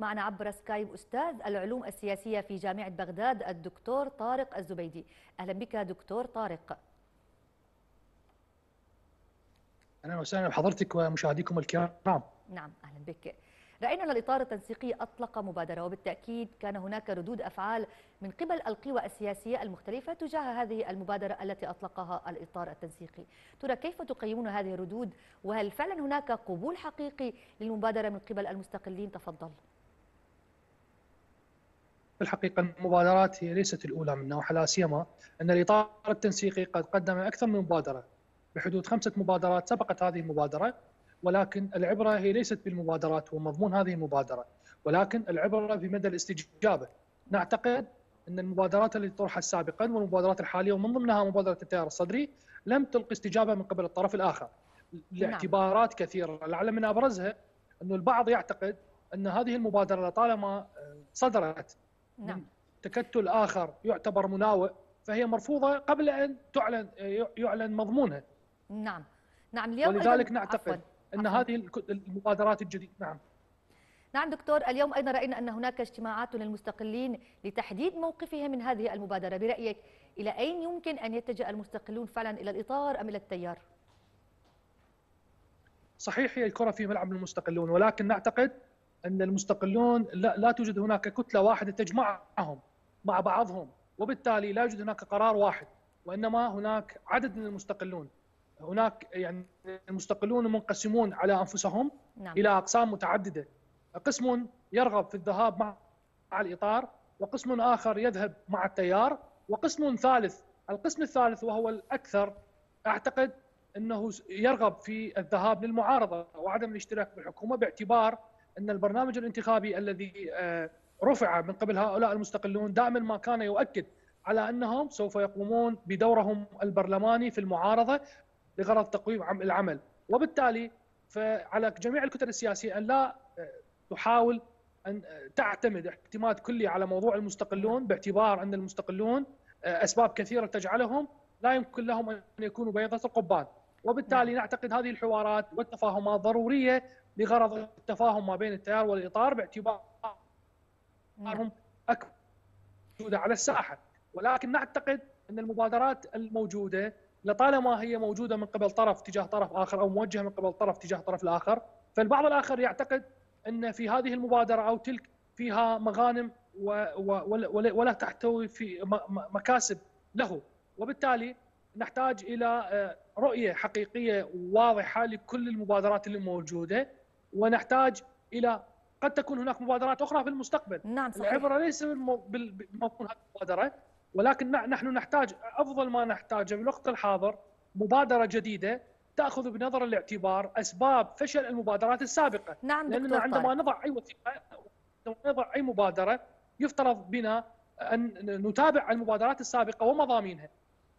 معنا عبر سكايب أستاذ العلوم السياسية في جامعة بغداد الدكتور طارق الزبيدي. أهلا بك دكتور طارق. أهلا وسهلا بحضرتك ومشاهديكم الكرام. نعم أهلا بك. رأينا الإطار التنسيقي أطلق مبادرة وبالتأكيد كان هناك ردود أفعال من قبل القوى السياسية المختلفة تجاه هذه المبادرة التي أطلقها الإطار التنسيقي. ترى كيف تقيمون هذه الردود؟ وهل فعلا هناك قبول حقيقي للمبادرة من قبل المستقلين؟ تفضل. في الحقيقة المبادرات هي ليست الأولى من نوعها لا سيما أن الإطار التنسيقي قد قدم أكثر من مبادرة. بحدود خمسة مبادرات سبقت هذه المبادرة ولكن العبرة هي ليست بالمبادرات ومضمون هذه المبادرة. ولكن العبرة بمدى الاستجابة. نعتقد أن المبادرات التي طرحت سابقا والمبادرات الحالية ومن ضمنها مبادرة التيار الصدري لم تلقي استجابة من قبل الطرف الآخر. لاعتبارات كثيرة. لعل من أبرزها أن البعض يعتقد أن هذه المبادرة لطالما صدرت نعم. تكتل آخر يعتبر مناوئ فهي مرفوضة قبل أن تعلن يعلن مضمونها. نعم. نعم اليوم ولذلك نعتقد عفواً. أن هذه المبادرات الجديدة. نعم. نعم دكتور اليوم أيضا رأينا أن هناك اجتماعات للمستقلين لتحديد موقفهم من هذه المبادرة. برأيك إلى أين يمكن أن يتجه المستقلون فعلا إلى الإطار أم إلى التيار؟ صحيح هي الكرة في ملعب المستقلون ولكن نعتقد أن المستقلون لا, لا توجد هناك كتلة واحدة تجمعهم مع بعضهم وبالتالي لا يوجد هناك قرار واحد وإنما هناك عدد من المستقلون هناك يعني المستقلون منقسمون على أنفسهم نعم. إلى أقسام متعددة قسم يرغب في الذهاب مع الإطار وقسم آخر يذهب مع التيار وقسم ثالث القسم الثالث وهو الأكثر أعتقد أنه يرغب في الذهاب للمعارضة وعدم الاشتراك بالحكومة باعتبار إن البرنامج الانتخابي الذي رفع من قبل هؤلاء المستقلون دائما ما كان يؤكد على أنهم سوف يقومون بدورهم البرلماني في المعارضة لغرض تقويم العمل وبالتالي فعلى جميع الكتل السياسية أن لا آه، تحاول أن آه، تعتمد اعتماد كلي على موضوع المستقلون باعتبار أن المستقلون آه، أسباب كثيرة تجعلهم لا يمكن لهم أن يكونوا بيضة القبان وبالتالي نعم. نعتقد هذه الحوارات والتفاهمات ضرورية لغرض التفاهم ما بين التيار والإطار باعتبارهم. اكبر على الساحة ولكن نعتقد أن المبادرات الموجودة لطالما هي موجودة من قبل طرف تجاه طرف آخر أو موجهة من قبل طرف تجاه طرف الآخر فالبعض الآخر يعتقد أن في هذه المبادرة أو تلك فيها مغانم ولا تحتوي في مكاسب له وبالتالي نحتاج إلى آه، رؤية حقيقية واضحة لكل المبادرات اللي موجودة ونحتاج إلى قد تكون هناك مبادرات أخرى في المستقبل. نعم صحيح. العبره ليس بمضمون هذه المبادره ولكن نحن نحتاج أفضل ما نحتاجه بالوقت الحاضر مبادرة جديدة تأخذ بنظر الاعتبار أسباب فشل المبادرات السابقة. نعم لأننا عندما نضع أي وثيقة نضع أي مبادرة يفترض بنا أن نتابع المبادرات السابقة ومضامينها.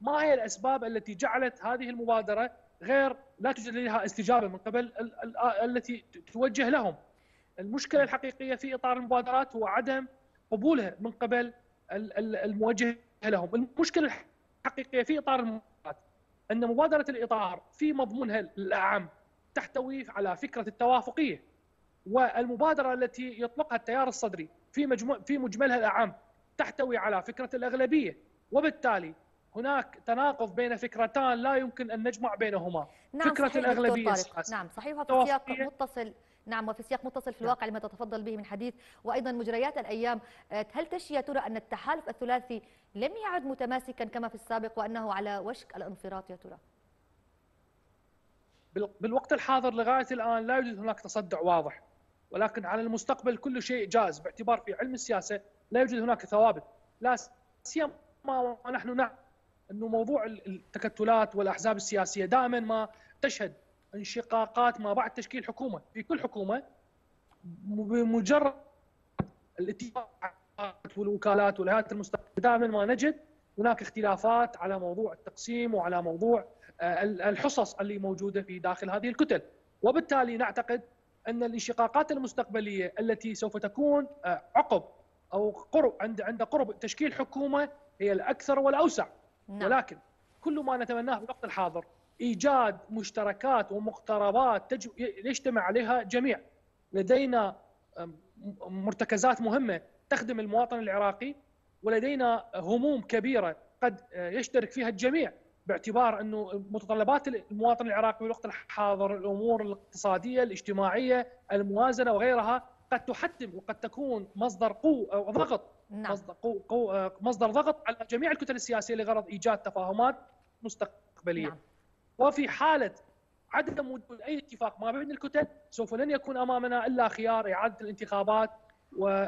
ما هي الأسباب التي جعلت هذه المبادرة غير لا توجد لها استجابة من قبل التي توجه لهم؟ المشكلة الحقيقية في إطار المبادرات هو عدم قبولها من قبل الموجه لهم. المشكلة الحقيقية في إطار المبادرات أن مبادرة الإطار في مضمونها الأعم تحتوي على فكرة التوافقية والمبادرة التي يطلقها التيار الصدري في مجموع في مجملها الأعم تحتوي على فكرة الأغلبية وبالتالي هناك تناقض بين فكرتان لا يمكن أن نجمع بينهما. نعم فكرة الأغلبية نعم صحيح وفي سياق متصل. نعم وفي سياق متصل في الواقع لما تتفضل به من حديث. وأيضا مجريات الأيام آه، هل تشي يا ترى أن التحالف الثلاثي لم يعد متماسكا كما في السابق وأنه على وشك الانفراط يا ترى؟ بالوقت الحاضر لغاية الآن لا يوجد هناك تصدع واضح. ولكن على المستقبل كل شيء جائز باعتبار في علم السياسة لا يوجد هناك ثوابت. لا سيما ونحن نعلم إنه موضوع التكتلات والأحزاب السياسية دائما ما تشهد انشقاقات ما بعد تشكيل حكومة. في كل حكومة بمجرد الاتفاق والوكالات والهيئات المستقلة دائما ما نجد هناك اختلافات على موضوع التقسيم وعلى موضوع آه، الحصص اللي موجودة في داخل هذه الكتل. وبالتالي نعتقد أن الانشقاقات المستقبلية التي سوف تكون آه، عقب أو قرب عند عند قرب تشكيل حكومة هي الأكثر والأوسع. نعم. ولكن كل ما نتمناه في الوقت الحاضر إيجاد مشتركات ومقتربات تج... يجتمع عليها جميع لدينا مرتكزات مهمة تخدم المواطن العراقي ولدينا هموم كبيرة قد يشترك فيها الجميع باعتبار أنه متطلبات المواطن العراقي في الوقت الحاضر الأمور الاقتصادية الاجتماعية الموازنة وغيرها قد تحتم وقد تكون مصدر قوة أو ضغط نعم. مصدر قو قو مصدر ضغط على جميع الكتل السياسية لغرض إيجاد تفاهمات مستقبلية نعم. وفي حالة عدم وجود أي اتفاق ما بين الكتل سوف لن يكون أمامنا إلا خيار إعادة الانتخابات و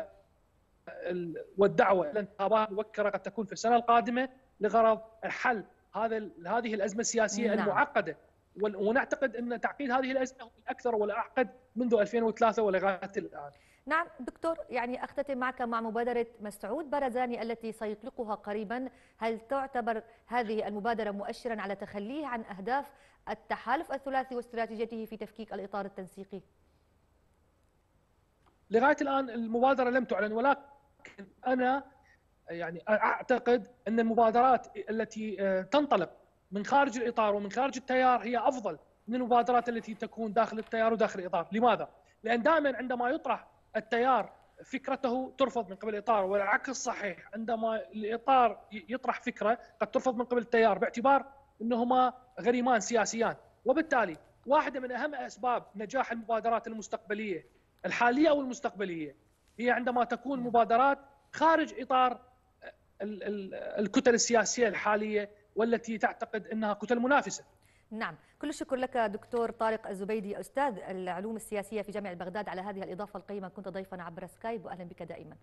والدعوة إلى انتخابات مبكره قد تكون في السنة القادمة لغرض حل هذا هذه الأزمة السياسية نعم. المعقدة ونعتقد أن تعقيد هذه الأزمة الأكثر والأعقد منذ 2003 ولغاية الآن. نعم دكتور يعني أختتم معك مع مبادرة مسعود برزاني التي سيطلقها قريبا، هل تعتبر هذه المبادرة مؤشرا على تخليه عن أهداف التحالف الثلاثي واستراتيجيته في تفكيك الإطار التنسيقي؟ لغاية الآن المبادرة لم تعلن ولكن أنا يعني أعتقد أن المبادرات التي آه، تنطلق من خارج الإطار ومن خارج التيار هي أفضل من المبادرات التي تكون داخل التيار وداخل الإطار، لماذا؟ لأن دائما عندما يطرح التيار فكرته ترفض من قبل الإطار والعكس صحيح عندما الإطار يطرح فكرة قد ترفض من قبل التيار باعتبار إنهما غريمان سياسيان، وبالتالي واحدة من أهم أسباب نجاح المبادرات المستقبلية الحالية أو المستقبلية هي عندما تكون مبادرات خارج إطار الكتل السياسية الحالية والتي تعتقد إنها كتل منافسة. نعم، كل الشكر لك دكتور طارق الزبيدي أستاذ العلوم السياسية في جامعة بغداد على هذه الإضافة القيمة كنت ضيفا عبر سكايب واهلا بك دائما.